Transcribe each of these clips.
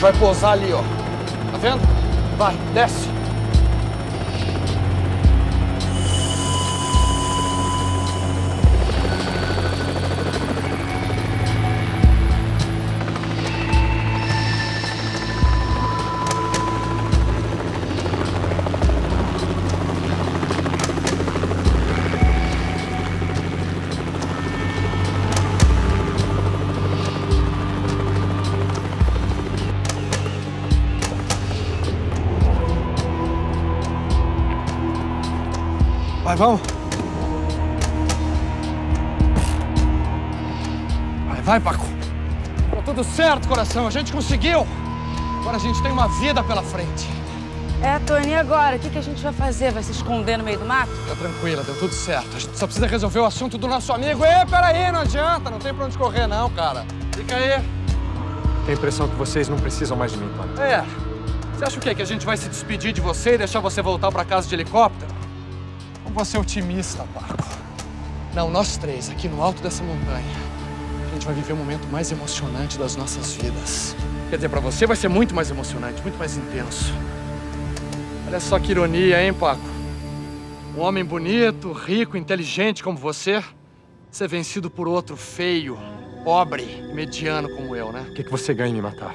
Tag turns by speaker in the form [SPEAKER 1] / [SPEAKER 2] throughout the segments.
[SPEAKER 1] vai pousar ali, ó. Tá vendo? Vai, desce. Vai, vamos. Vai, vai, Paco. Tá tudo certo, coração. A gente conseguiu. Agora a gente tem uma vida pela frente.
[SPEAKER 2] É, Tony, e agora? O que, que a gente vai fazer? Vai se esconder no meio do mato?
[SPEAKER 1] Fica tranquila, deu tudo certo. A gente só precisa resolver o assunto do nosso amigo. Ê, peraí, não adianta. Não tem pra onde correr, não, cara. Fica aí.
[SPEAKER 3] Tenho a impressão que vocês não precisam mais de mim, Tony.
[SPEAKER 1] É. Você acha o quê? Que a gente vai se despedir de você e deixar você voltar pra casa de helicóptero? Como você é otimista, Paco. Não, nós três, aqui no alto dessa montanha, a gente vai viver o momento mais emocionante das nossas vidas. Quer dizer, pra você vai ser muito mais emocionante, muito mais intenso. Olha só que ironia, hein, Paco? Um homem bonito, rico, inteligente como você, ser vencido por outro feio, pobre, mediano como eu, né?
[SPEAKER 3] O que, que você ganha em me matar?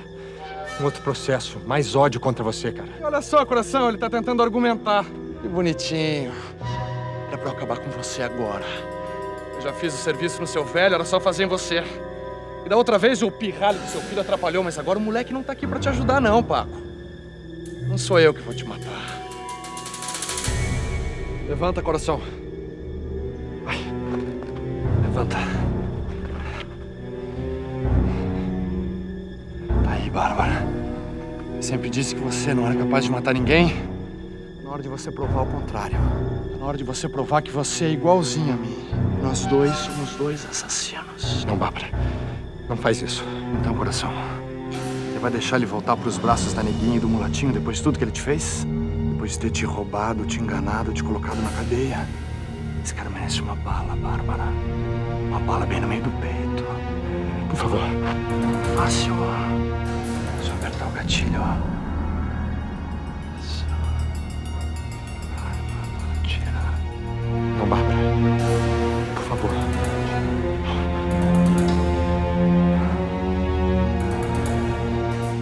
[SPEAKER 3] Um outro processo, mais ódio contra você, cara.
[SPEAKER 1] Olha só, coração, ele tá tentando argumentar. Que bonitinho. Era pra eu acabar com você agora. Eu já fiz o serviço no seu velho, era só fazer em você. E da outra vez o pirralho do seu filho atrapalhou, mas agora o moleque não tá aqui pra te ajudar, não, Paco. Não sou eu que vou te matar. Levanta, coração. Vai. Levanta. Tá aí, Bárbara. Eu sempre disse que você não era capaz de matar ninguém. Hora de você provar o contrário. Na hora de você provar que você é igualzinho a mim. Nós dois somos dois assassinos.
[SPEAKER 3] Não, Bárbara. Não faz isso.
[SPEAKER 1] Então, coração, você vai deixar ele voltar pros braços da neguinha e do mulatinho depois de tudo que ele te fez? Depois de ter te roubado, te enganado, te colocado na cadeia? Esse cara merece uma bala, Bárbara. Uma bala bem no meio do peito.
[SPEAKER 3] Por favor.
[SPEAKER 1] Fácil. Só apertar o gatilho, ó. Jedi.